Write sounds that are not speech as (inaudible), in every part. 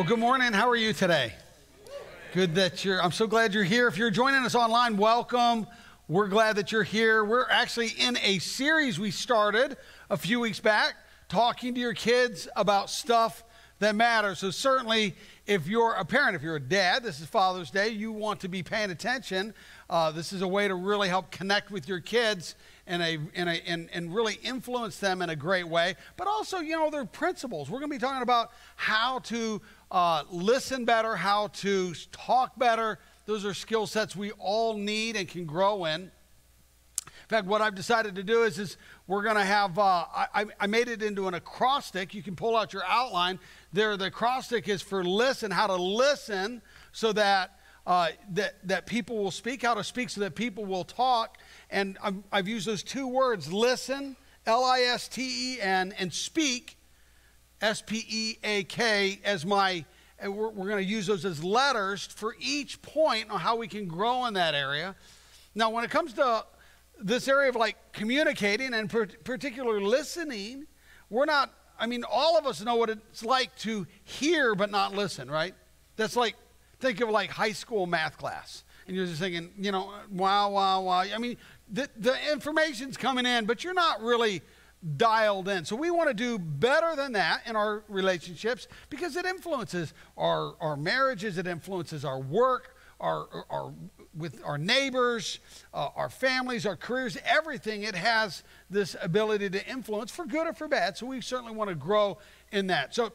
Well, good morning. How are you today? Good that you're, I'm so glad you're here. If you're joining us online, welcome. We're glad that you're here. We're actually in a series we started a few weeks back talking to your kids about stuff that matters. So, certainly, if you're a parent, if you're a dad, this is Father's Day, you want to be paying attention. Uh, this is a way to really help connect with your kids in a, in a, in, and really influence them in a great way. But also, you know, their principles. We're going to be talking about how to uh, listen better, how to talk better. Those are skill sets we all need and can grow in. In fact, what I've decided to do is, is we're going to have, uh, I, I made it into an acrostic. You can pull out your outline. There, the acrostic is for listen, how to listen so that, uh, that, that people will speak, how to speak so that people will talk. And i I've used those two words listen, L I S T E N, and speak, S P E A K, as my, we're, we're going to use those as letters for each point on how we can grow in that area. Now, when it comes to this area of like communicating and particular listening, we're not, I mean, all of us know what it's like to hear but not listen, right? That's like, think of like high school math class. And you're just thinking, you know, wow, wow, wow. I mean, the, the information's coming in, but you're not really dialed in. So we want to do better than that in our relationships because it influences our, our marriages, it influences our work, our, our with our neighbors, uh, our families, our careers, everything. It has this ability to influence for good or for bad. So we certainly want to grow in that. So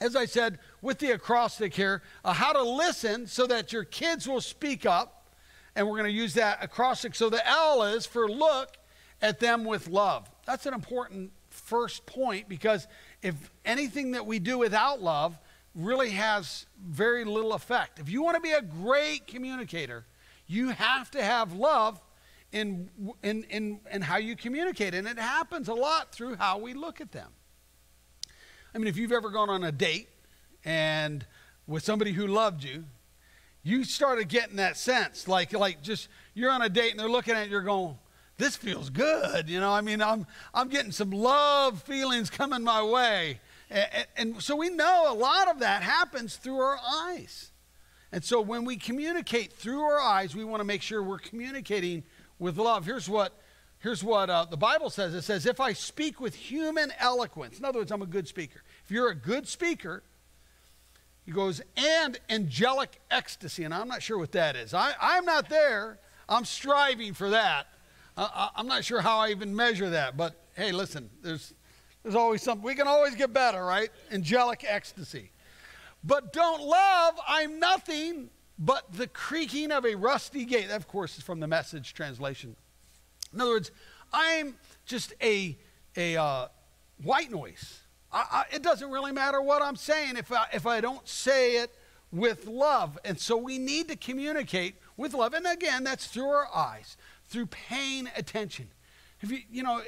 as I said, with the acrostic here, uh, how to listen so that your kids will speak up and we're going to use that acrostic. So the L is for look at them with love. That's an important first point because if anything that we do without love really has very little effect. If you want to be a great communicator, you have to have love in, in, in, in how you communicate. And it happens a lot through how we look at them. I mean, if you've ever gone on a date and with somebody who loved you, you started getting that sense like like just you're on a date and they're looking at you you're going this feels good you know i mean i'm i'm getting some love feelings coming my way and, and, so we know a lot of that happens through our eyes and so when we communicate through our eyes we want to make sure we're communicating with love here's what here's what uh, the bible says it says if i speak with human eloquence in other words i'm a good speaker if you're a good speaker he goes, and angelic ecstasy. And I'm not sure what that is. I, I'm not there. I'm striving for that. I, I'm not sure how I even measure that. But hey, listen, there's, there's always something. We can always get better, right? Angelic ecstasy. But don't love, I'm nothing but the creaking of a rusty gate. That, of course, is from the message translation. In other words, I'm just a, a uh, white noise. I, I, it doesn't really matter what I'm saying if I, if I don't say it with love. And so we need to communicate with love. And again, that's through our eyes, through paying attention. If you, you know,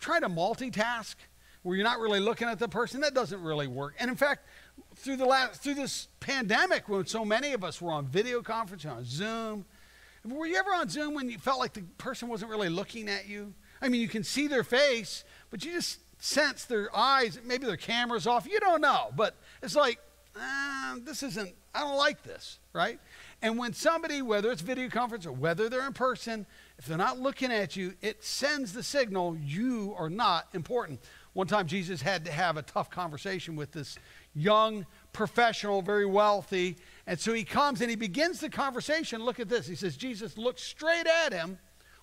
try to multitask where you're not really looking at the person, that doesn't really work. And in fact, through the last through this pandemic when so many of us were on video conference on Zoom, were you ever on Zoom when you felt like the person wasn't really looking at you? I mean, you can see their face, but you just sense their eyes, maybe their camera's off. You don't know, but it's like, ah, this isn't, I don't like this, right? And when somebody, whether it's video conference or whether they're in person, if they're not looking at you, it sends the signal you are not important. One time, Jesus had to have a tough conversation with this young professional, very wealthy. And so he comes and he begins the conversation. Look at this. He says, Jesus looked straight at him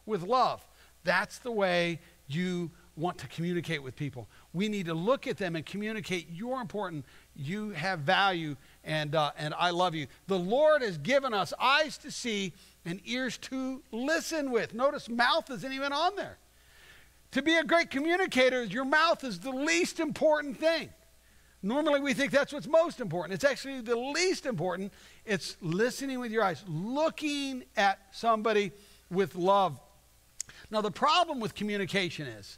with love. That's the way you want to communicate with people. We need to look at them and communicate you're important, you have value, and, uh, and I love you. The Lord has given us eyes to see and ears to listen with. Notice mouth isn't even on there. To be a great communicator, your mouth is the least important thing. Normally, we think that's what's most important. It's actually the least important. It's listening with your eyes, looking at somebody with love. Now, the problem with communication is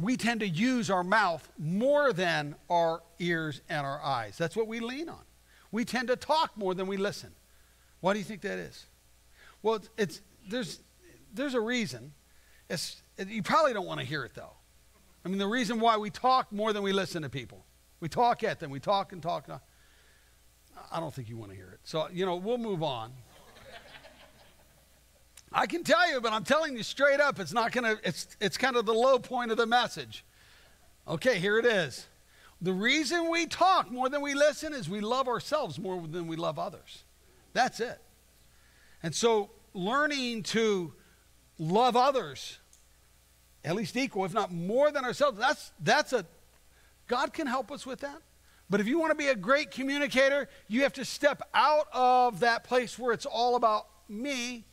we tend to use our mouth more than our ears and our eyes. That's what we lean on. We tend to talk more than we listen. Why do you think that is? Well, it's, it's there's, there's a reason. It's, it, you probably don't want to hear it, though. I mean, the reason why we talk more than we listen to people. We talk at them, we talk and talk. Uh, I don't think you want to hear it. So, you know, we'll move on. I can tell you, but I'm telling you straight up, it's not going to, it's, it's kind of the low point of the message. Okay, here it is. The reason we talk more than we listen is we love ourselves more than we love others. That's it. And so, learning to love others at least equal, if not more than ourselves, that's, that's a, God can help us with that. But if you want to be a great communicator, you have to step out of that place where it's all about me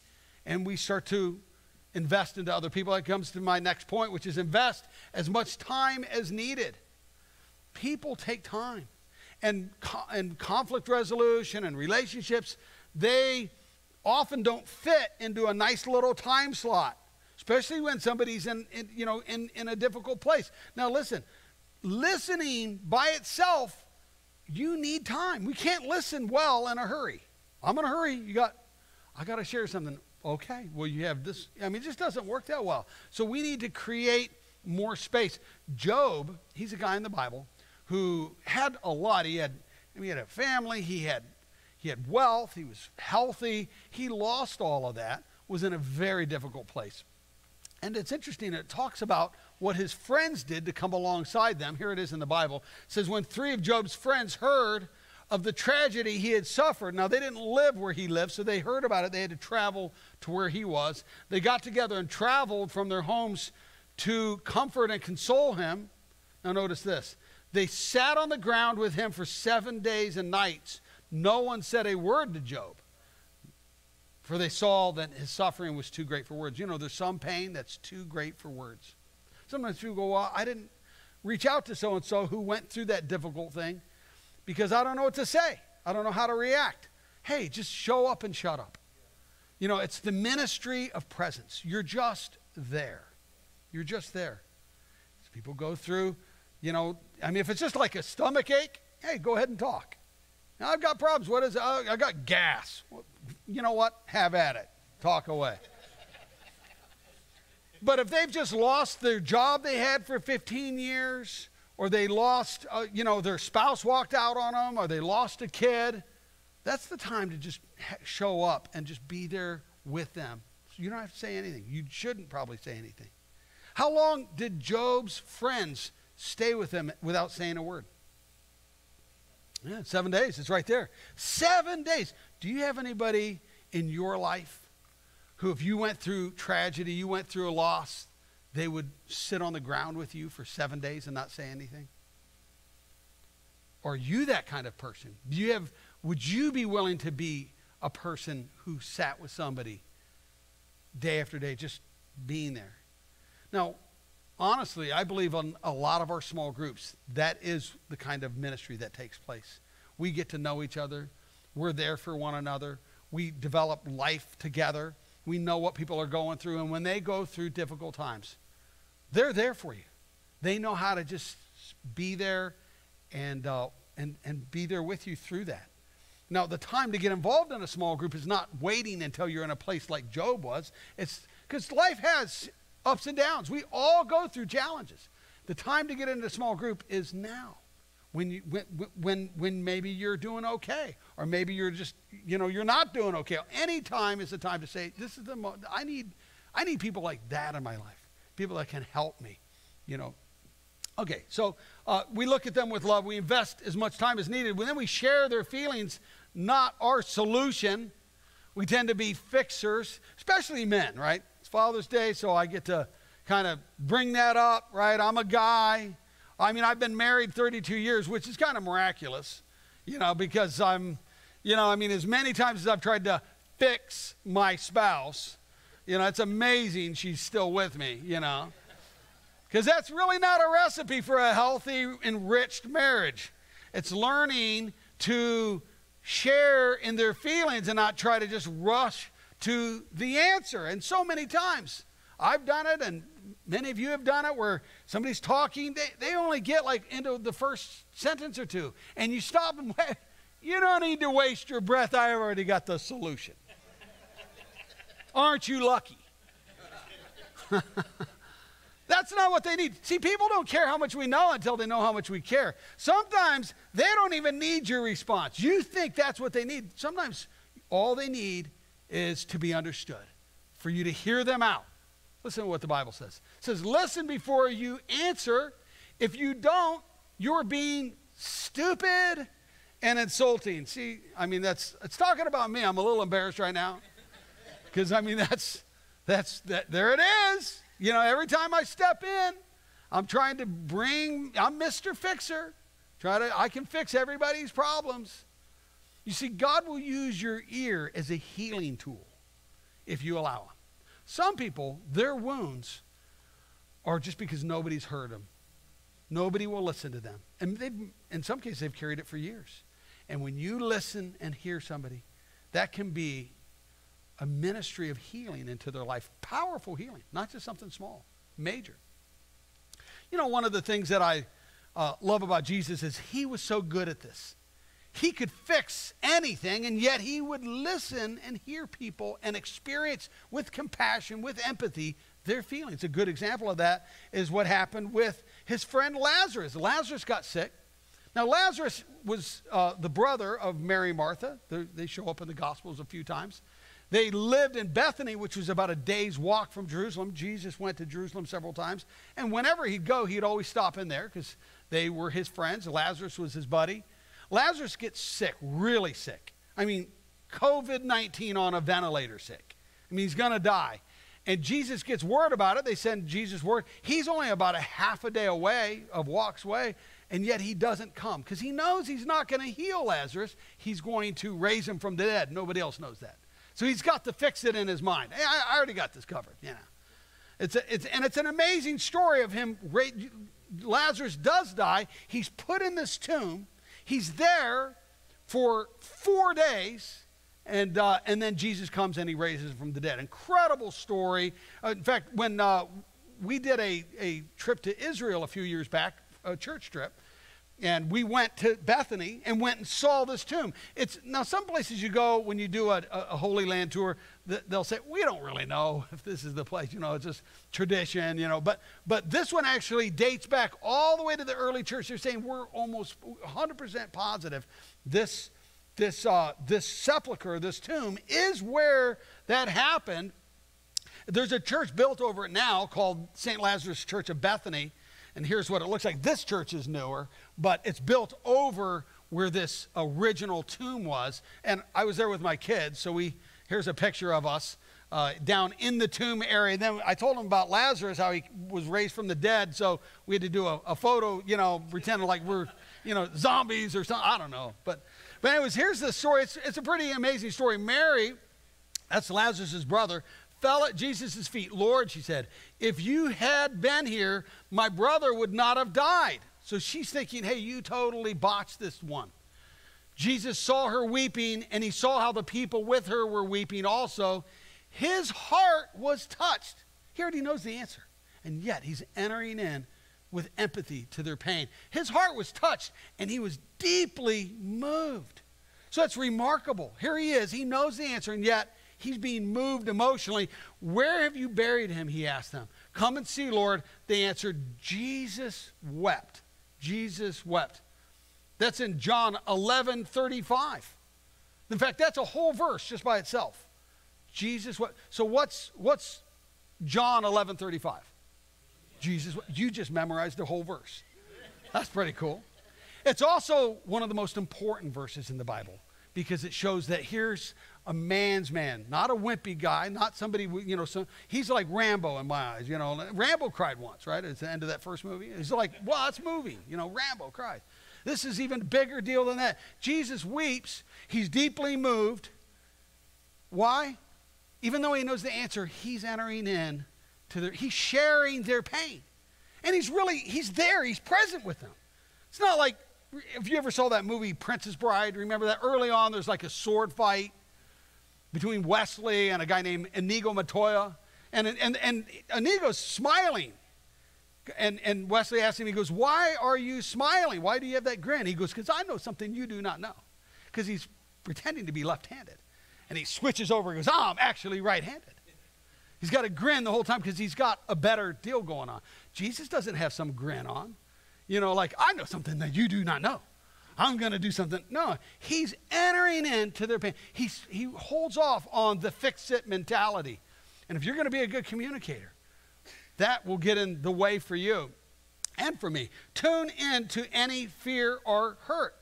and we start to invest into other people. That comes to my next point, which is invest as much time as needed. People take time. And, and conflict resolution and relationships, they often don't fit into a nice little time slot, especially when somebody's in, in you know, in, in a difficult place. Now, listen, listening by itself you need time. We can't listen well in a hurry. I'm in a hurry. You got, I got to share something. Okay, well, you have this. I mean, it just doesn't work that well. So we need to create more space. Job, he's a guy in the Bible who had a lot. He had, he had a family. He had, he had wealth. He was healthy. He lost all of that. Was in a very difficult place. And it's interesting. It talks about what his friends did to come alongside them. Here it is in the Bible. It says, When three of Job's friends heard of the tragedy he had suffered, now they didn't live where he lived, so they heard about it. They had to travel to where he was. They got together and traveled from their homes to comfort and console him. Now, notice this. They sat on the ground with him for seven days and nights. No one said a word to Job, for they saw that his suffering was too great for words. You know, there's some pain that's too great for words. Sometimes people go, Well, I didn't reach out to so and so who went through that difficult thing because I don't know what to say. I don't know how to react. Hey, just show up and shut up. You know, it's the ministry of presence. You're just there. You're just there. As people go through, you know, I mean, if it's just like a stomach ache, hey, go ahead and talk. Now, I've got problems. What is it? I got gas. You know what? Have at it. Talk away. (laughs) But if they've just lost their job they had for 15 years, or they lost, uh, you know, their spouse walked out on them, or they lost a kid, that's the time to just show up and just be there with them. So you don't have to say anything. You shouldn't probably say anything. How long did Job's friends stay with him without saying a word? Yeah, seven days. It's right there. Seven days. Do you have anybody in your life who, if you went through tragedy, you went through a loss, they would sit on the ground with you for seven days and not say anything? Are you that kind of person? Do you have, would you be willing to be a person who sat with somebody day after day, just being there? Now, honestly, I believe on a lot of our small groups, that is the kind of ministry that takes place. We get to know each other, we're there for one another, we develop life together. We know what people are going through. And when they go through difficult times, they're there for you. They know how to just be there and, uh, and, and be there with you through that. Now, the time to get involved in a small group is not waiting until you're in a place like Job was. It's because life has ups and downs. We all go through challenges. The time to get into a small group is now when, you, when, when, when maybe you're doing okay, or maybe you're just, you know, you're not doing okay. Any time is the time to say, this is the mo- I need, I need people like that in my life, people that can help me, you know. Okay, so uh, we look at them with love. We invest as much time as needed. When then we share their feelings, not our solution. We tend to be fixers, especially men, right? It's Father's Day, so I get to kind of bring that up, right? I'm a guy. I mean, I've been married 32 years, which is kind of miraculous, you know, because I'm, you know, I mean, as many times as I've tried to fix my spouse, you know, it's amazing she's still with me, you know, because that's really not a recipe for a healthy, enriched marriage. It's learning to share in their feelings and not try to just rush to the answer. And so many times I've done it, and many of you have done it where somebody's talking, they, they only get like into the first sentence or two, and you stop and (laughs) you don't need to waste your breath. I already got the solution. Aren't you lucky? (laughs) That's not what they need. See, people don't care how much we know until they know how much we care. Sometimes they don't even need your response. You think that's what they need. Sometimes all they need is to be understood, for you to hear them out. Listen to what the Bible says. It says, Listen before you answer. If you don't, you're being stupid and insulting. See, I mean, that's it's talking about me. I'm a little embarrassed right now. Because I mean that's that's that there it is. You know, every time I step in, I'm trying to bring, I'm Mr. Fixer. Try to, I can fix everybody's problems. You see, God will use your ear as a healing tool if you allow Him. Some people, their wounds are just because nobody's heard them. Nobody will listen to them. And they've, in some cases, they've carried it for years. And when you listen and hear somebody, that can be a ministry of healing into their life. Powerful healing, not just something small, major. You know, one of the things that I uh, love about Jesus is he was so good at this. He could fix anything, and yet he would listen and hear people and experience with compassion, with empathy, their feelings. A good example of that is what happened with his friend Lazarus. Lazarus got sick. Now, Lazarus was uh, the brother of Mary Martha. They're, they show up in the Gospels a few times. They lived in Bethany, which was about a day's walk from Jerusalem. Jesus went to Jerusalem several times. And whenever he'd go, he'd always stop in there because they were his friends. Lazarus was his buddy. Lazarus gets sick, really sick. I mean, COVID 19 on a ventilator sick. I mean, he's going to die. And Jesus gets word about it. They send Jesus word. He's only about a half a day away of walks away, and yet he doesn't come because he knows he's not going to heal Lazarus. He's going to raise him from the dead. Nobody else knows that. So he's got to fix it in his mind. Hey, I, already got this covered, you know. It's, a, it's and it's an amazing story of him. Lazarus does die. He's put in this tomb. He's there for four days, and uh, and then Jesus comes and he raises him from the dead. Incredible story. Uh, in fact, when uh, we did a, a trip to Israel a few years back, a church trip, and we went to Bethany and went and saw this tomb. It's now some places you go when you do a, a, Holy Land tour, they'll say we don't really know (laughs) if this is the place. You know, it's just tradition. You know, but but this one actually dates back all the way to the early church. They're saying we're almost 100% positive this this uh, this sepulcher, this tomb, is where that happened. There's a church built over it now called St. Lazarus Church of Bethany. And here's what it looks like. This church is newer but it's built over where this original tomb was. And I was there with my kids, so we here's a picture of us uh, down in the tomb area. Then I told them about Lazarus, how he was raised from the dead. So we had to do a, a photo, you know, pretending like we're, you know, zombies or something. I don't know, but but anyways, here's the story. It's it's a pretty amazing story. Mary, that's Lazarus' brother, fell at Jesus' feet. Lord, she said, if you had been here, my brother would not have died. So she's thinking, hey, you totally botched this one. Jesus saw her weeping, and he saw how the people with her were weeping also. His heart was touched. He already knows the answer. And yet he's entering in with empathy to their pain. His heart was touched, and he was deeply moved. So that's remarkable. Here he is. He knows the answer, and yet he's being moved emotionally. Where have you buried him? He asked them. Come and see, Lord. They answered, Jesus wept. Jesus wept. That's in John 11 35. In fact, that's a whole verse just by itself. Jesus wept. So what's, what's John 11 35? Jesus, you just memorized the whole verse. That's pretty cool. It's also one of the most important verses in the Bible because it shows that here's a man's man, not a wimpy guy, not somebody, you know, so he's like Rambo in my eyes, you know. Rambo cried once, right? At the end of that first movie. He's like, well, that's movie, you know, Rambo cried. This is even bigger deal than that. Jesus weeps. He's deeply moved. Why? Even though he knows the answer, he's entering in to their, he's sharing their pain. And he's really, he's there, he's present with them. It's not like, if you ever saw that movie, Princess Bride, remember that early on there's like a sword fight between Westley and a guy named Inigo Montoya. And, and, and Inigo's smiling. And, and Westley asks him, he goes, Why are you smiling? Why do you have that grin? He goes, Because I know something you do not know. Because he's pretending to be left handed. And he switches over and goes, Oh, I'm actually right handed. He's got a grin the whole time because he's got a better deal going on. Jesus doesn't have some grin on. You know, like, I know something that you do not know. I'm going to do something. No, he's entering into their pain. He's, he holds off on the fix it mentality. And if you're going to be a good communicator, that will get in the way for you and for me. Tune in to any fear or hurt.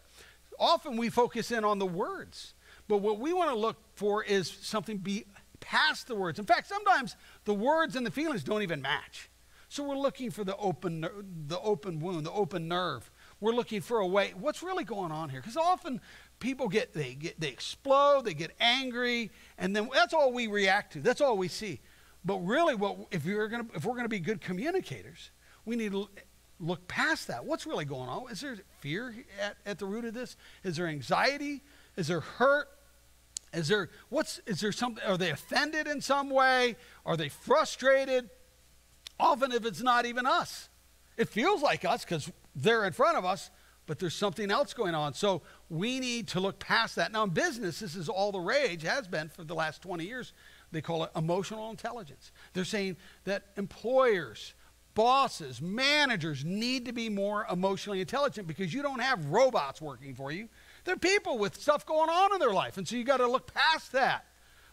Often we focus in on the words, but what we want to look for is something be past the words. In fact, sometimes the words and the feelings don't even match. So we're looking for the open, the open wound, the open nerve. We're looking for a way. What's really going on here? Because often people get they get they explode, they get angry, and then that's all we react to. That's all we see. But really, what if you're gonna if we're gonna be good communicators, we need to look past that. What's really going on? Is there fear at, at the root of this? Is there anxiety? Is there hurt? Is there what's is there something are they offended in some way? Are they frustrated? Often if it's not even us. It feels like us because they're in front of us, but there's something else going on. So we need to look past that. Now in business, this is all the rage, has been for the last 20 years. They call it emotional intelligence. They're saying that employers, bosses, managers need to be more emotionally intelligent because you don't have robots working for you. They're people with stuff going on in their life. And so you got to look past that,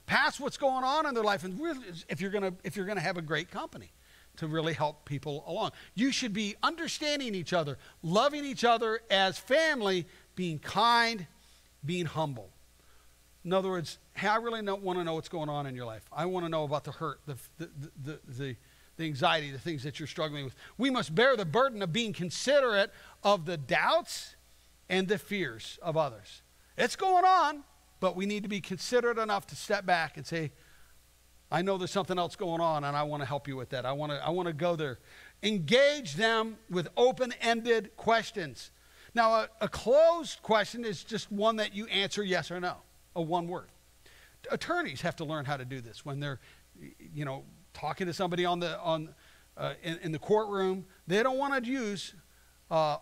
past what's going on in their life. And really, if you're going to, if you're going to have a great company to really help people along, you should be understanding each other, loving each other as family, being kind, being humble. In other words, hey, I really want to know what's going on in your life. I want to know about the hurt, the, the, the, the, the anxiety, the things that you're struggling with. We must bear the burden of being considerate of the doubts and the fears of others. It's going on, but we need to be considerate enough to step back and say, I know there's something else going on, and I want to help you with that. I want to, I want to go there. Engage them with open ended questions. Now, a, a, closed question is just one that you answer yes or no, a one word. Attorneys have to learn how to do this when they're, you know, talking to somebody on the, on, uh, in, in, the courtroom. They don't want to use uh,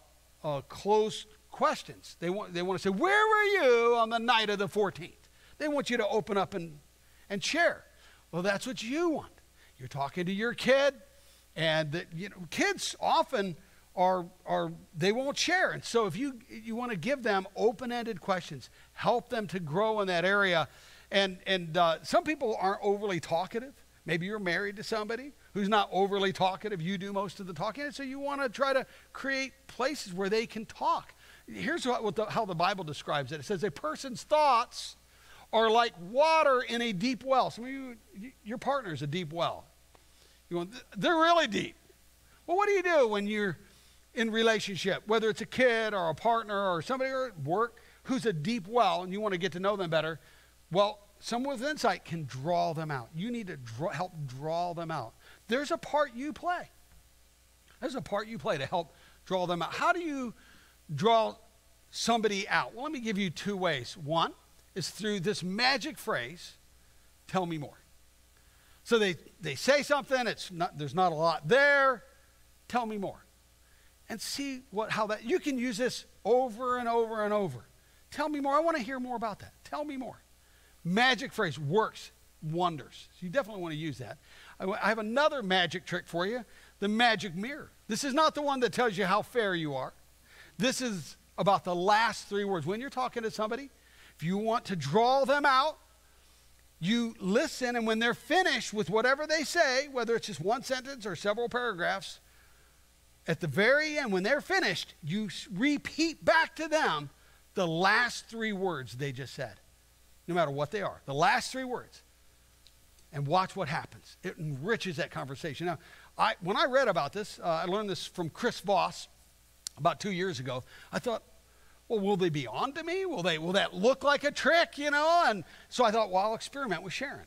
closed questions. They want, they want to say, Where were you on the night of the 14th? They want you to open up and, and share. Well, that's what you want. You're talking to your kid, and the, you know, kids often are, are they won't share. And so if you, you want to give them open-ended questions, help them to grow in that area. And, and uh, some people aren't overly talkative. Maybe you're married to somebody who's not overly talkative. You do most of the talking. And so you want to try to create places where they can talk. Here's what, what the, how the Bible describes it it says, A person's thoughts are like water in a deep well. Some of you, your partner is a deep well. You want, they're really deep. Well, what do you do when you're in relationship, whether it's a kid or a partner or somebody at work who's a deep well and you want to get to know them better? Well, someone with insight can draw them out. You need to draw, help draw them out. There's a part you play. There's a part you play to help draw them out. How do you draw somebody out? Well, let me give you two ways. One is through this magic phrase, tell me more. So they, they say something, it's not, there's not a lot there, tell me more. And see what, how that, you can use this over and over and over. Tell me more. I want to hear more about that. Tell me more. Magic phrase works wonders. So you definitely want to use that. I have another magic trick for you the magic mirror. This is not the one that tells you how fair you are. This is about the last three words. When you're talking to somebody, if you want to draw them out, you listen, and when they're finished with whatever they say, whether it's just one sentence or several paragraphs, at the very end, when they're finished, you repeat back to them the last three words they just said, no matter what they are. The last three words. And watch what happens. It enriches that conversation. Now, I, when I read about this, uh, I learned this from Chris Voss about two years ago, I thought, well, will they be on to me? Will they? Will that look like a trick? You know? And so I thought, well, I'll experiment with Sharon.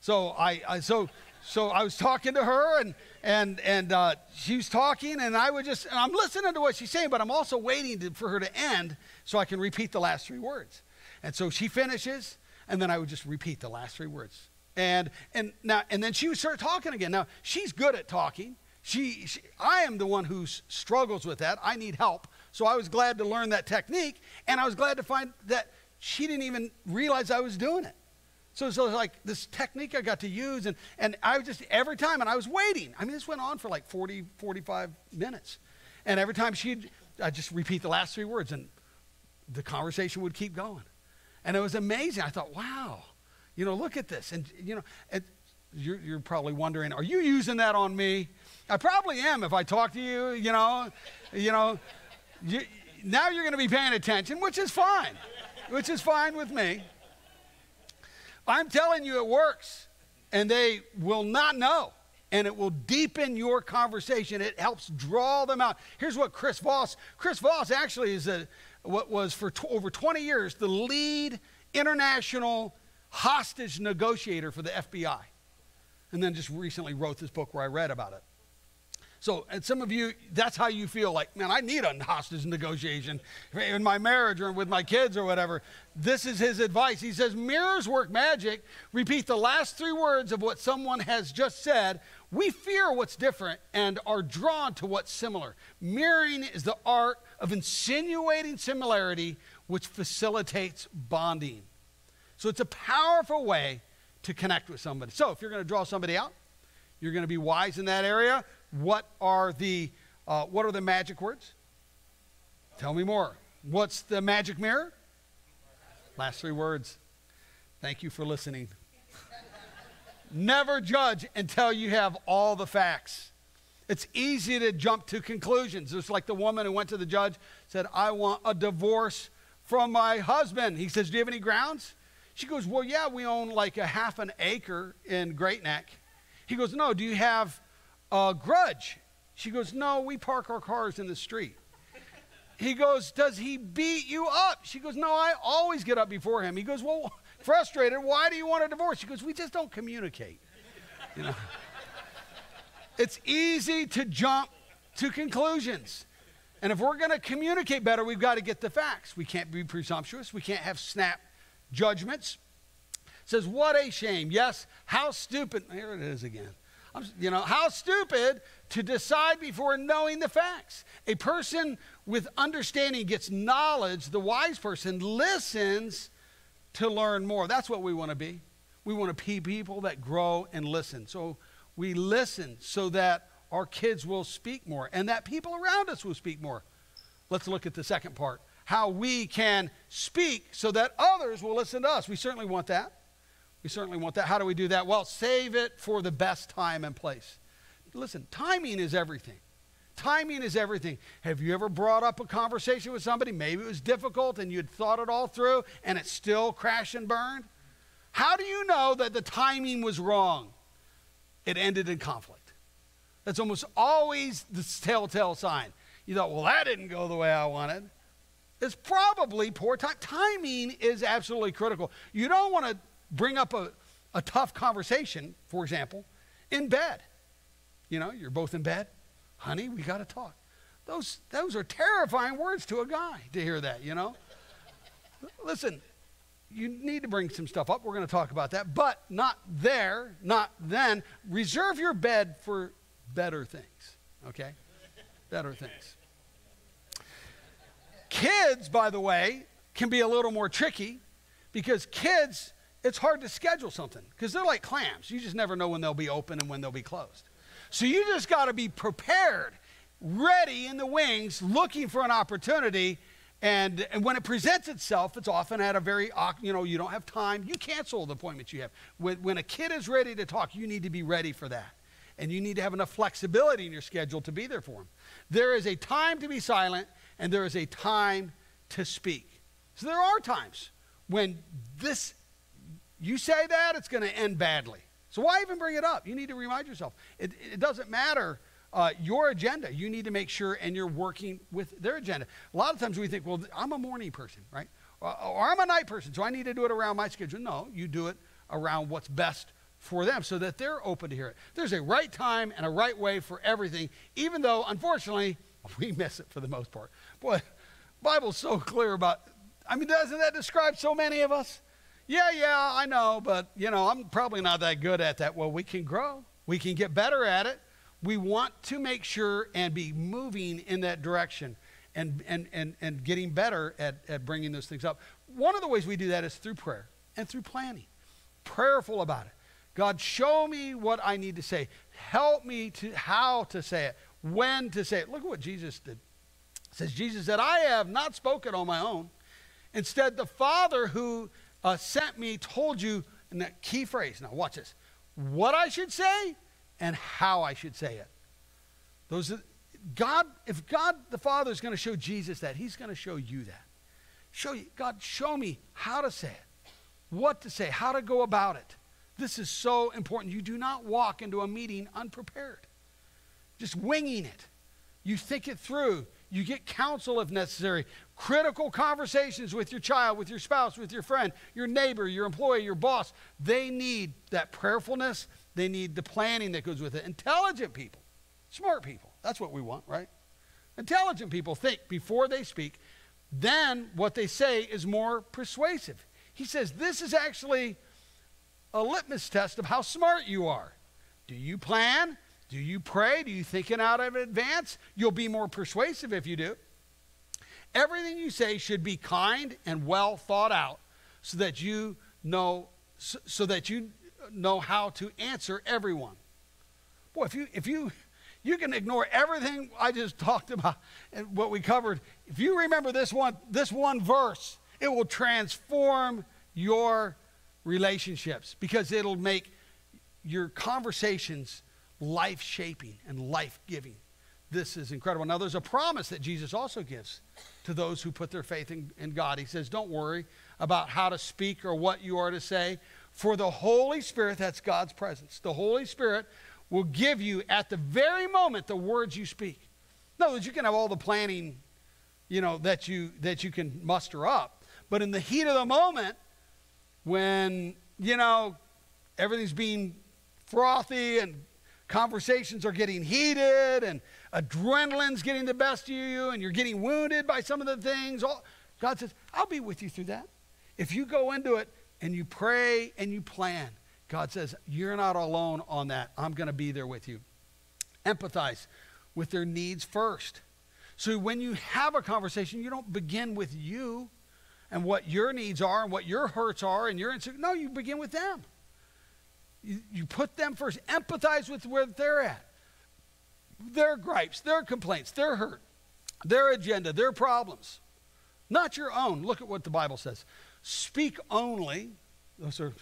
So I, I so so I was talking to her, and and and uh, she was talking, and I would just and I'm listening to what she's saying, but I'm also waiting to, for her to end so I can repeat the last three words. And so she finishes, and then I would just repeat the last three words. And and now and then she would start talking again. Now she's good at talking. She, she, I am the one who struggles with that. I need help. So I was glad to learn that technique, and I was glad to find that she didn't even realize I was doing it. So, so like this technique I got to use, and, and I was just every time, and I was waiting. I mean, this went on for like 40, 45 minutes. And every time she'd, I just repeat the last three words, and the conversation would keep going. And it was amazing. I thought, wow, you know, look at this. And, you know, you're, you're probably wondering, are you using that on me? I probably am if I talk to you, you know, you know. You, now you're going to be paying attention, which is fine, which is fine with me. I'm telling you, it works, and they will not know, and it will deepen your conversation. It helps draw them out. Here's what Chris Voss. Chris Voss actually is a, what was for t- over 20 years the lead international hostage negotiator for the FBI, and then just recently wrote this book where I read about it. So, and some of you, that's how you feel like, man, I need a hostage negotiation in my marriage or with my kids or whatever. This is his advice. He says, Mirrors work magic. Repeat the last three words of what someone has just said. We fear what's different and are drawn to what's similar. Mirroring is the art of insinuating similarity, which facilitates bonding. So, it's a powerful way to connect with somebody. So, if you're going to draw somebody out, you're going to be wise in that area. What are the uh, what are the magic words? Tell me more. What's the magic mirror? Last three words. Thank you for listening. Never judge until you have all the facts. It's easy to jump to conclusions. It's like the woman who went to the judge, said, I want a divorce from my husband. He says, Do you have any grounds? She goes, Well, yeah, we own like a half an acre in Great Neck. He goes, No, do you have a grudge? She goes, No, we park our cars in the street. He goes, Does he beat you up? She goes, No, I always get up before him. He goes, Well, frustrated, why do you want a divorce? She goes, We just don't communicate. You know? it's easy to jump to conclusions. And if we're going to communicate better, we've got to get the facts. We can't be presumptuous. We can't have snap judgments. It says, What a shame. Yes, how stupid. Here it is again. You know, how stupid to decide before knowing the facts. A person with understanding gets knowledge. The wise person listens to learn more. That's what we want to be. We want to be people that grow and listen. So we listen so that our kids will speak more and that people around us will speak more. Let's look at the second part how we can speak so that others will listen to us. We certainly want that. We certainly want that. How do we do that? Well, save it for the best time and place. Listen, timing is everything. Timing is everything. Have you ever brought up a conversation with somebody? Maybe it was difficult and you'd thought it all through and it still crashed and burned? How do you know that the timing was wrong? It ended in conflict. That's almost always the telltale sign. You thought, well, that didn't go the way I wanted. It's probably poor time. Timing is absolutely critical. You don't want to bring up a, a tough conversation, for example, in bed. You know, you're both in bed. Honey, we got to talk. Those, those are terrifying words to a guy to hear that, you know? Listen, you need to bring some stuff up. We're going to talk about that, but not there, not then. Reserve your bed for better things, okay? Better things. Kids, by the way, can be a little more tricky because kids it's hard to schedule something because they're like clams. You just never know when they'll be open and when they'll be closed. So you just got to be prepared, ready in the wings, looking for an opportunity. And, and when it presents itself, it's often at a very, you know, you don't have time. You cancel the appointments you have. When, when a kid is ready to talk, you need to be ready for that. And you need to have enough flexibility in your schedule to be there for them. There is a time to be silent, and there is a time to speak. So there are times when this you say that, it's going to end badly. So why even bring it up? You need to remind yourself. It, it doesn't matter uh, your agenda. You need to make sure, and you're working with their agenda. A lot of times we think, well, I'm a morning person, right? Or, or I'm a night person, so I need to do it around my schedule. No, you do it around what's best for them so that they're open to hear it. There's a right time and a right way for everything, even though, unfortunately, (laughs) we miss it for the most part. Boy, Bible's so clear about, I mean, doesn't that describe so many of us? Yeah, yeah, I know, but you know, I'm probably not that good at that. Well, we can grow. We can get better at it. We want to make sure and be moving in that direction and, and, and, and getting better at, at bringing those things up. One of the ways we do that is through prayer and through planning. prayerful about it. God, show me what I need to say. Help me to how to say it, when to say it. Look at what Jesus did. It says Jesus said, "I have not spoken on my own. Instead, the Father who uh, sent me told you." And that key phrase. Now, watch this. What I should say and how I should say it. Those are, God, if God the Father is going to show Jesus that, He's going to show you that. Show you, God, show me how to say it, what to say, how to go about it. This is so important. You do not walk into a meeting unprepared, just winging it. You think it through. You get counsel if necessary. Critical conversations with your child, with your spouse, with your friend, your neighbor, your employee, your boss. They need that prayerfulness. They need the planning that goes with it. Intelligent people, smart people. That's what we want, right? Intelligent people think before they speak. Then what they say is more persuasive. He says this is actually a litmus test of how smart you are. Do you plan? Do you pray? Do you think it out in advance? You'll be more persuasive if you do. Everything you say should be kind and well thought out so that you know so, so that you know how to answer everyone. Boy, if you if you you can ignore everything I just (laughs) talked about and what we covered. If you remember this one this one verse, it will transform your relationships because it'll make your conversations life shaping and life giving. This is incredible. Now, there's a promise that Jesus also gives to those who put their faith in, in, God. He says, Don't worry about how to speak or what you are to say, for the Holy Spirit, that's God's presence, the Holy Spirit will give you at the very moment the words you speak. In other words, you can have all the planning, you know, that you that you can muster up, but in the heat of the moment, when you know everything's being frothy and conversations are getting heated and adrenaline's getting the best of you and you're getting wounded by some of the things. All, God says, I'll be with you through that. If you go into it and you pray and you plan, God says, You're not alone on that. I'm going to be there with you. Empathize with their needs first. So when you have a conversation, you don't begin with you and what your needs are and what your hurts are and your insecurities. No, you begin with them. You, you put them first. Empathize with where they're at. Their gripes, their complaints, their hurt, their agenda, their problems. Not your own. Look at what the Bible says. Speak only, those are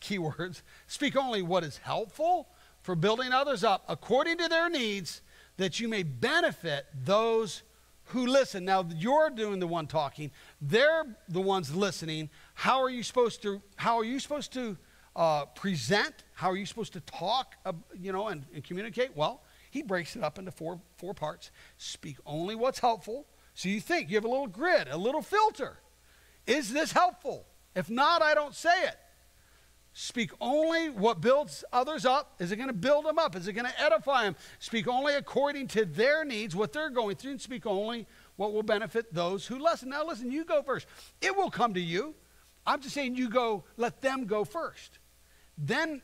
key (laughs) words, speak only what is helpful for building others up according to their needs, that you may benefit those who listen. Now you're doing the one talking, they're the ones listening. How are you supposed to how are you supposed to uh, present? How are you supposed to talk, uh, you know, and, and communicate? Well, he breaks it up into four, four parts. Speak only what's helpful. So you think you have a little grid, a little filter. Is this helpful? If not, I don't say it. Speak only what builds others up. Is it going to build them up? Is it going to edify them? Speak only according to their needs, what they're going through, and speak only what will benefit those who listen. Now, listen, you go first. It will come to you. I'm just saying you go, let them go first. Then,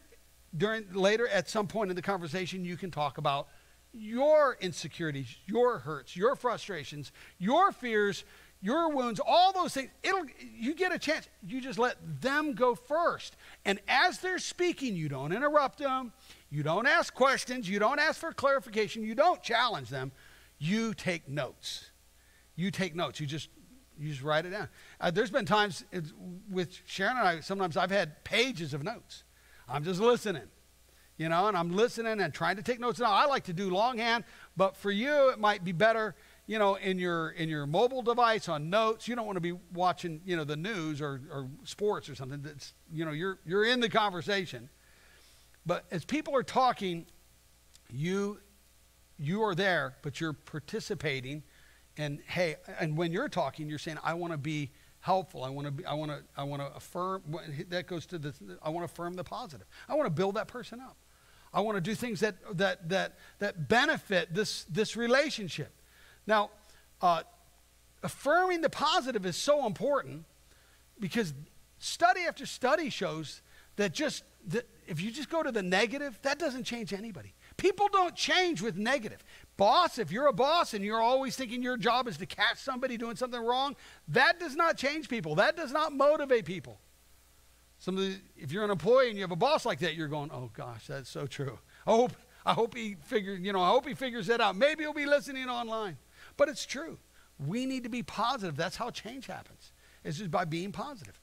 during later at some point in the conversation, you can talk about your insecurities, your hurts, your frustrations, your fears, your wounds, all those things. It'll you get a chance. You just let them go first. And as they're speaking, you don't interrupt them. You don't ask questions. You don't ask for clarification. You don't challenge them. You take notes. You take notes. You just you just write it down. Uh, there's been times with Sharon and I. Sometimes I've had pages of notes. I'm just listening, you know, and I'm listening and trying to take notes. Now, I like to do longhand, but for you, it might be better, you know, in your in your mobile device on notes. You don't want to be watching, you know, the news or, or sports or something. That's, you know, you're you're in the conversation. But as people are talking, you you are there, but you're participating. And hey, and when you're talking, you're saying, I want to be helpful. I want to be, I want to, I want to affirm, that goes to the, I want to affirm the positive. I want to build that person up. I want to do things that, that, that, that benefit this, this relationship. Now, uh, affirming the positive is so important because study after study shows that just that if you just go to the negative, that doesn't change anybody. People don't change with negative. Boss, if you're a boss and you're always thinking your job is to catch somebody doing something wrong, that does not change people. That does not motivate people. Some of the, if you're an employee and you have a boss like that, you're going, oh gosh, that's so true. I hope, I hope he figures, you know, I hope he figures that out. Maybe he'll be listening online. But it's true. We need to be positive. That's how change happens. It's just by being positive.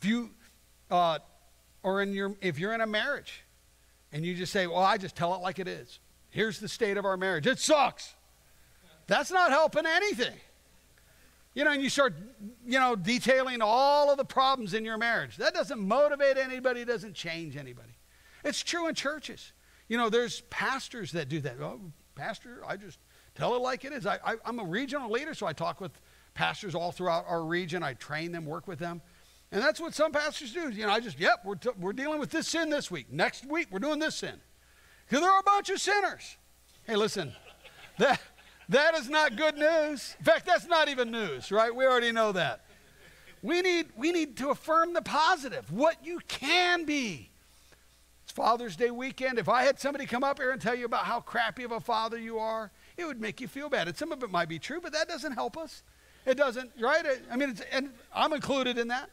If you, uh, or in your, if you're in a marriage and you just say, well, I just tell it like it is. Here's the state of our marriage. It sucks. That's not helping anything. You know, and you start, you know, detailing all of the problems in your marriage. That doesn't motivate anybody, doesn't change anybody. It's true in churches. You know, there's pastors that do that. Oh, pastor, I just tell it like it is. I, I, I'm a regional leader, so I talk with pastors all throughout our region. I train them, work with them. And that's what some pastors do. You know, I just, yep, we're, t- we're dealing with this sin this week. Next week, we're doing this sin. Because there are a bunch of sinners. Hey, listen, (laughs) that, that is not good news. In fact, that's not even news, right? We already know that. We need, we need to affirm the positive, what you can be. It's Father's Day weekend. If I had somebody come up here and tell you about how crappy of a father you are, it would make you feel bad. And some of it might be true, but that doesn't help us. It doesn't, right? I mean, and I'm included in that.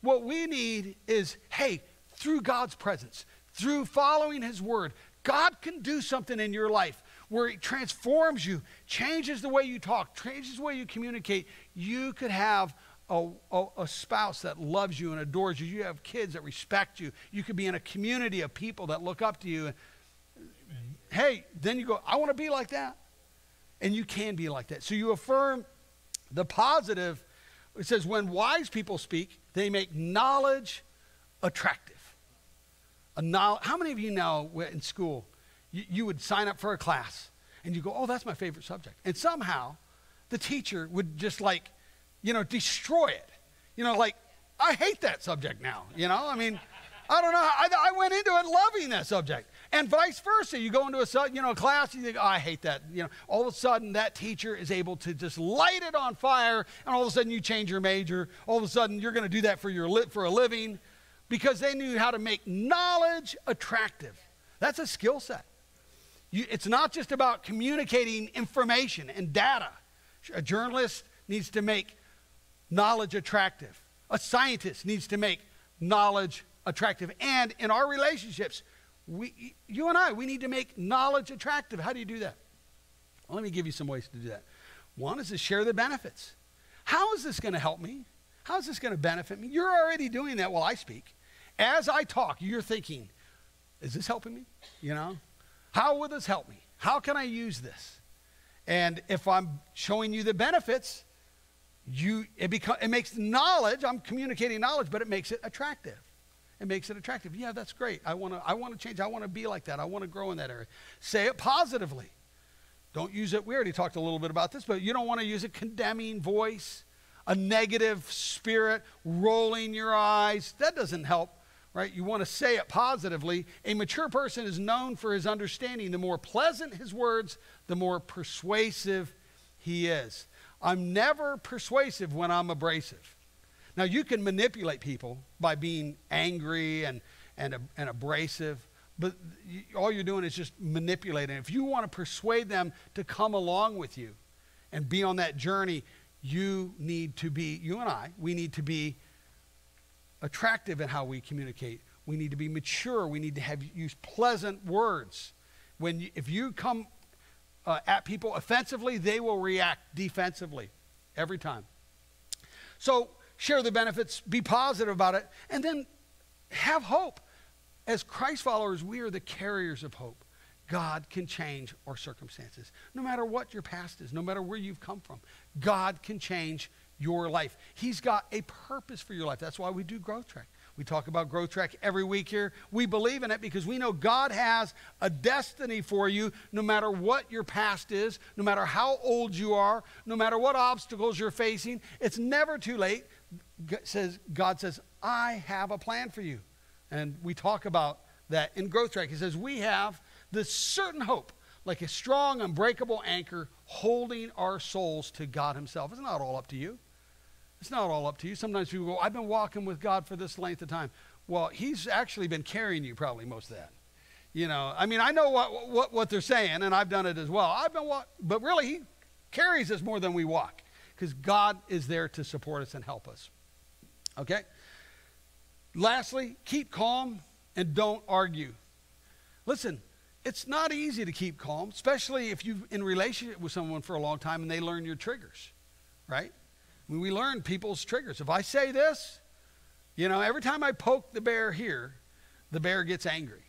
What we need is, hey, through God's presence, through following His word, God can do something in your life where it transforms you, changes the way you talk, changes the way you communicate. You could have a, a, a, spouse that loves you and adores you. You have kids that respect you. You could be in a community of people that look up to you. Hey, then you go, I want to be like that. And you can be like that. So you affirm the positive. It says, when wise people speak, they make knowledge attractive. A knowledge, how many of you know in school you, you would sign up for a class and you go, oh, that's my favorite subject. And somehow the teacher would just like, you know, destroy it. You know, like, I hate that subject now. You know, I mean, I don't know. I, I went into it loving that subject. And vice versa. You go into a you know class, and you think, oh, I hate that. You know, all of a sudden that teacher is able to just light it on fire, and all of a sudden you change your major. All of a sudden you're going to do that for your lit for a living, because they knew how to make knowledge attractive. That's a skill set. You, it's not just about communicating information and data. A journalist needs to make knowledge attractive. A scientist needs to make knowledge attractive. And in our relationships, we, you and I, we need to make knowledge attractive. How do you do that? Well, let me give you some ways to do that. One is to share the benefits. How is this going to help me? How is this going to benefit me? You're already doing that while I speak. As I talk, you're thinking, is this helping me? You know? How will this help me? How can I use this? And if I'm showing you the benefits, you it, becomes it makes knowledge, I'm communicating knowledge, but it makes it attractive. It makes it attractive. Yeah, that's great. I want to I want to change. I want to be like that. I want to grow in that area. Say it positively. Don't use it. We already talked a little bit about this, but you don't want to use a condemning voice, a negative spirit, rolling your eyes. That doesn't help right? You want to say it positively. A mature person is known for his understanding. The more pleasant his words, the more persuasive he is. I'm never persuasive when I'm abrasive. Now, you can manipulate people by being angry and, and, and abrasive, but all you're doing is just manipulating. If you want to persuade them to come along with you and be on that journey, you need to be, you and I, we need to be attractive in how we communicate. We need to be mature. We need to have use pleasant words. When you, if you come uh, at people offensively, they will react defensively every time. So share the benefits, be positive about it, and then have hope. As Christ followers, we are the carriers of hope. God can change our circumstances. No matter what your past is, no matter where you've come from, God can change your life. He's got a purpose for your life. That's why we do Growth Track. We talk about Growth Track every week here. We believe in it because we know God has a destiny for you no matter what your past is, no matter how old you are, no matter what obstacles you're facing. It's never too late. says, God says, I have a plan for you. And we talk about that in Growth Track. He says, We have this certain hope, like a strong, unbreakable anchor holding our souls to God Himself. It's not all up to you. It's not all up to you. Sometimes people go, I've been walking with God for this length of time. Well, He's actually been carrying you probably most of that. You know, I mean, I know what, what, what they're saying, and I've done it as well. I've been walk, but really, He carries us more than we walk because God is there to support us and help us. Okay? Lastly, keep calm and don't argue. Listen, it's not easy to keep calm, especially if you've in relationship with someone for a long time and they learn your triggers, right? We learn people's triggers. If I say this, you know, every time I poke the bear here, the bear gets angry.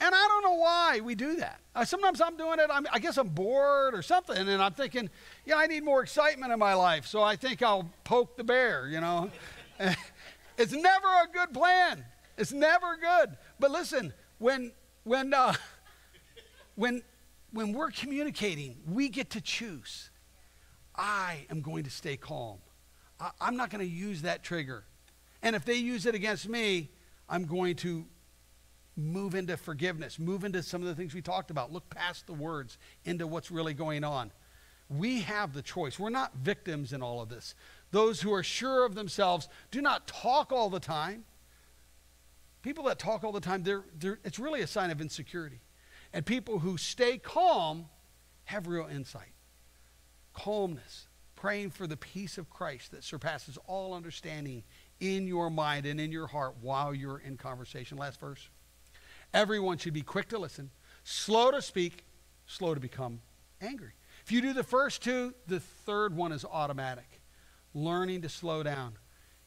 And I don't know why we do that. Uh, sometimes I'm doing it, I'm, i guess I'm bored or something, and I'm thinking, yeah, I need more excitement in my life, so I think I'll poke the bear, you know. (laughs) it's never a good plan. It's never good. But listen, when, when, uh, when, when we're communicating, we get to choose. I am going to stay calm. I, I'm not going to use that trigger. And if they use it against me, I'm going to move into forgiveness, move into some of the things we talked about, look past the words into what's really going on. We have the choice. We're not victims in all of this. Those who are sure of themselves do not talk all the time. People that talk all the time, they're, they're, it's really a sign of insecurity. And people who stay calm have real insight. Calmness, praying for the peace of Christ that surpasses all understanding in your mind and in your heart while you're in conversation. Last verse. Everyone should be quick to listen, slow to speak, slow to become angry. If you do the first two, the third one is automatic. Learning to slow down.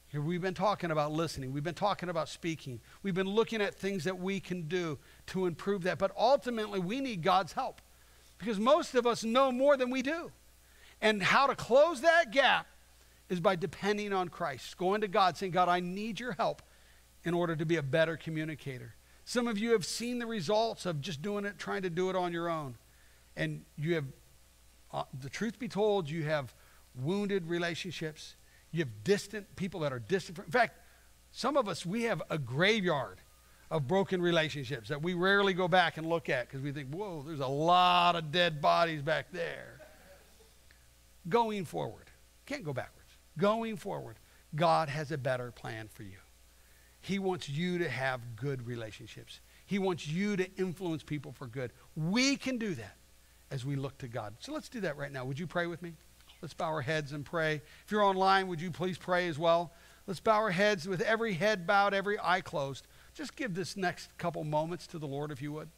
Here we've been talking about listening. We've been talking about speaking. We've been looking at things that we can do to improve that. But ultimately, we need God's help because most of us know more than we do. And how to close that gap is by depending on Christ, going to God, saying, God, I need your help in order to be a better communicator. Some of you have seen the results of just doing it, trying to do it on your own. And you have, uh, the truth be told, you have wounded relationships. You have distant people that are distant. In fact, some of us, we have a graveyard of broken relationships that we rarely go back and look at because we think, whoa, there's a lot of dead bodies back there. Going forward, can't go backwards. Going forward, God has a better plan for you. He wants you to have good relationships. He wants you to influence people for good. We can do that as we look to God. So let's do that right now. Would you pray with me? Let's bow our heads and pray. If you're online, would you please pray as well? Let's bow our heads with every head bowed, every eye closed. Just give this next couple moments to the Lord, if you would.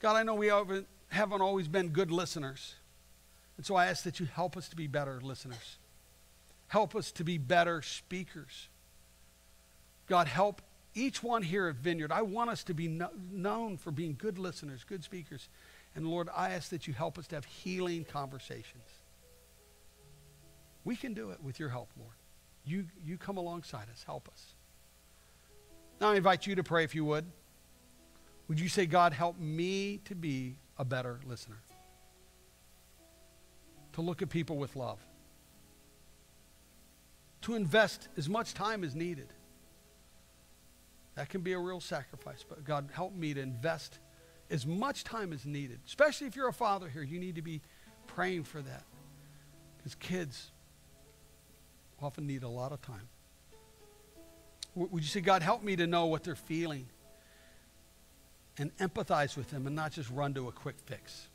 God, I know we haven't always been good listeners. And so I ask that you help us to be better listeners. Help us to be better speakers. God, help each one here at Vineyard. I want us to be no, known for being good listeners, good speakers. And Lord, I ask that you help us to have healing conversations. We can do it with your help, Lord. You, you come alongside us. Help us. Now I invite you to pray if you would. Would you say, God, help me to be a better listener? To look at people with love. To invest as much time as needed that can be a real sacrifice. But God, help me to invest as much time as needed. Especially if you're a father here, you need to be praying for that. Because kids often need a lot of time. Would you say, God, help me to know what they're feeling and empathize with them and not just run to a quick fix?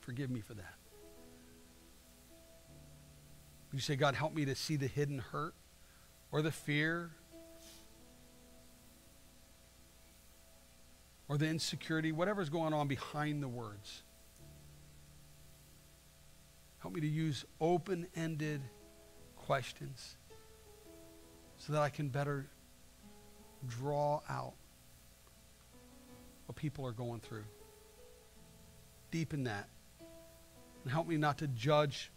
Forgive me for that. You say, God, help me to see the hidden hurt or the fear or the insecurity, whatever's going on behind the words. Help me to use open ended questions so that I can better draw out what people are going through. Deepen that. And help me not to judge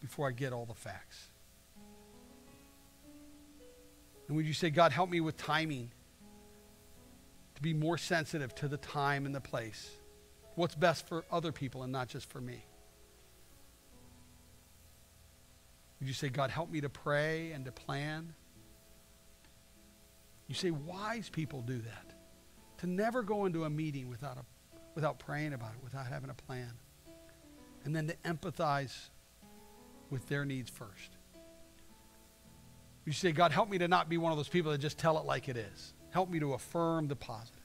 before I get all the facts. And would you say, God, help me with timing? to be more sensitive to the time and the place. What's best for other people and not just for me. Would you say, God, help me to pray and to plan? You say, wise people do that. To never go into a meeting without, a, without praying about it, without having a plan. And then to empathize with their needs first. You say, God, help me to not be one of those people that just tell it like it is. Help me to affirm the positive,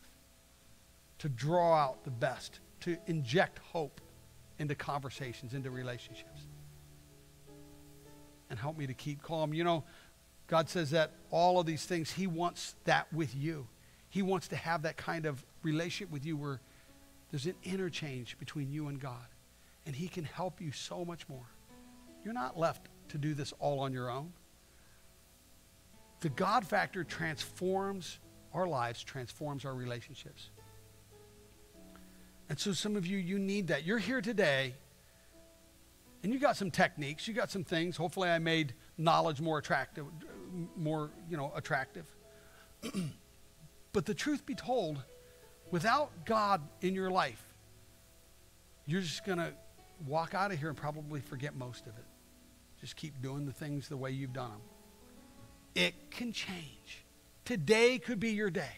to draw out the best, to inject hope into conversations, into relationships. And help me to keep calm. You know, God says that all of these things, He wants that with you. He wants to have that kind of relationship with you where there's an interchange between you and God. And He can help you so much more. You're not left to do this all on your own. The God factor transforms our lives, transforms our relationships. And so some of you, you need that. You're here today, and you got some techniques, you got some things. Hopefully, I made knowledge more attractive, more, you know, attractive. (clears throat) but the truth be told, without God in your life, you're just going to walk out of here and probably forget most of it. Just keep doing the things the way you've done them. It can change. Today could be your day.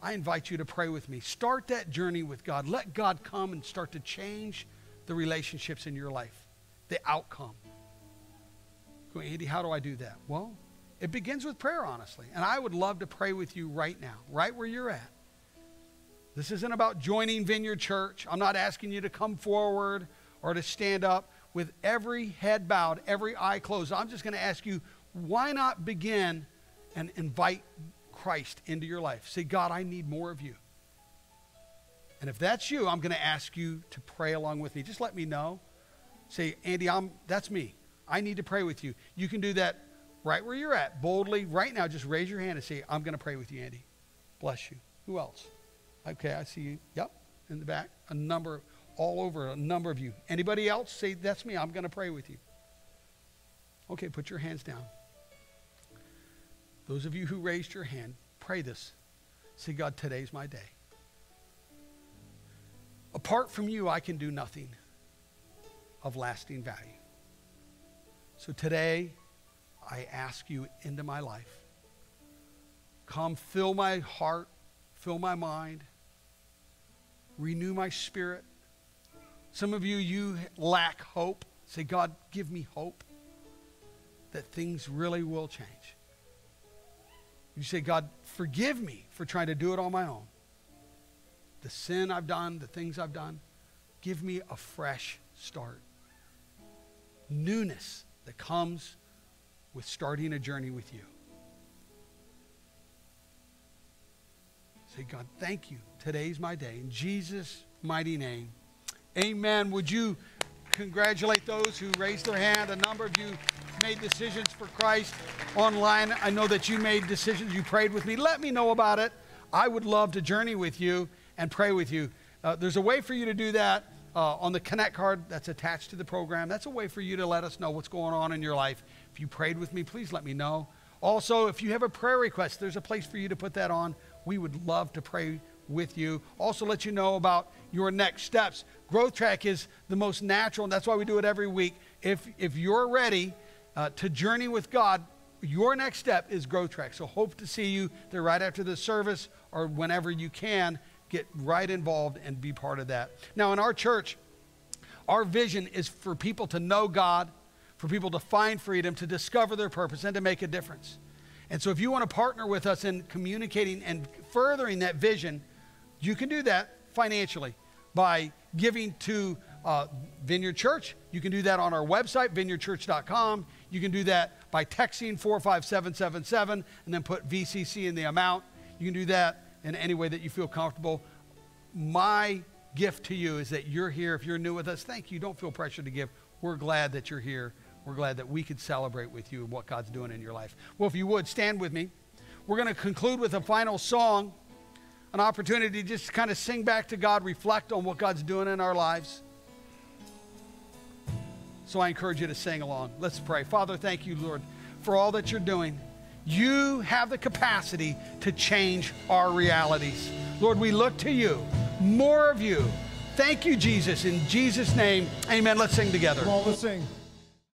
I invite you to pray with me. Start that journey with God. Let God come and start to change the relationships in your life, the outcome. Go, Andy, how do I do that? Well, it begins with prayer, honestly. And I would love to pray with you right now, right where you're at. This isn't about joining Vineyard Church. I'm not asking you to come forward or to stand up with every head bowed, every eye closed. I'm just going to ask you, why not begin and invite Christ into your life? Say, God, I need more of you. And if that's you, I'm going to ask you to pray along with me. Just let me know. Say, Andy, I'm, that's me. I need to pray with you. You can do that right where you're at, boldly, right now. Just raise your hand and say, I'm going to pray with you, Andy. Bless you. Who else? Okay, I see you. Yep, in the back. A number, all over, a number of you. Anybody else? Say, that's me. I'm going to pray with you. Okay, put your hands down. Those of you who raised your hand, pray this. Say, God, today's my day. Apart from you, I can do nothing of lasting value. So today, I ask you into my life. Come fill my heart, fill my mind, renew my spirit. Some of you, you lack hope. Say, God, give me hope that things really will change. You say, God, forgive me for trying to do it on my own. The sin I've done, the things I've done, give me a fresh start. Newness that comes with starting a journey with you. Say, God, thank you. Today's my day. In Jesus' mighty name. Amen. Would you congratulate those who raised their hand? A number of you made decisions for Christ online. I know that you made decisions. You prayed with me. Let me know about it. I would love to journey with you and pray with you. Uh, there's a way for you to do that uh, on the Connect card that's attached to the program. That's a way for you to let us know what's going on in your life. If you prayed with me, please let me know. Also, if you have a prayer request, there's a place for you to put that on. We would love to pray with you. Also, let you know about your next steps. Growth Track is the most natural, and that's why we do it every week. If, if you're ready, uh, to journey with God, your next step is Growth Track. So hope to see you there right after the service or whenever you can. Get right involved and be part of that. Now, in our church, our vision is for people to know God, for people to find freedom, to discover their purpose, and to make a difference. And so, if you want to partner with us in communicating and furthering that vision, you can do that financially by giving to uh, Vineyard Church. You can do that on our website, vineyardchurch.com. You can do that by texting 45777 and then put VCC in the amount. You can do that in any way that you feel comfortable. My gift to you is that you're here. If you're new with us, thank you. Don't feel pressure to give. We're glad that you're here. We're glad that we could celebrate with you and what God's doing in your life. Well, if you would, stand with me. We're going to conclude with a final song, an opportunity to just kind of sing back to God, reflect on what God's doing in our lives. So I encourage you to sing along. Let's pray. Father, thank you, Lord, for all that you're doing. You have the capacity to change our realities. Lord, we look to you. More of you. Thank you, Jesus. In Jesus' name, amen. Let's sing together. Come on, let's sing.